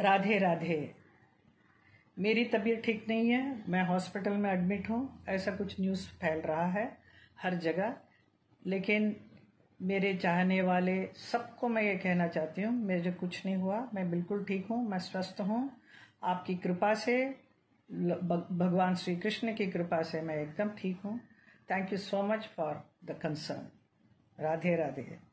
राधे राधे। मेरी तबीयत ठीक नहीं है, मैं हॉस्पिटल में एडमिट हूँ, ऐसा कुछ न्यूज़ फैल रहा है हर जगह, लेकिन मेरे चाहने वाले सबको मैं ये कहना चाहती हूँ मेरे कुछ नहीं हुआ, मैं बिल्कुल ठीक हूँ, मैं स्वस्थ हूँ। आपकी कृपा से भगवान श्री कृष्ण की कृपा से मैं एकदम ठीक हूँ। Thank you so much for the concern Radhe Radhe.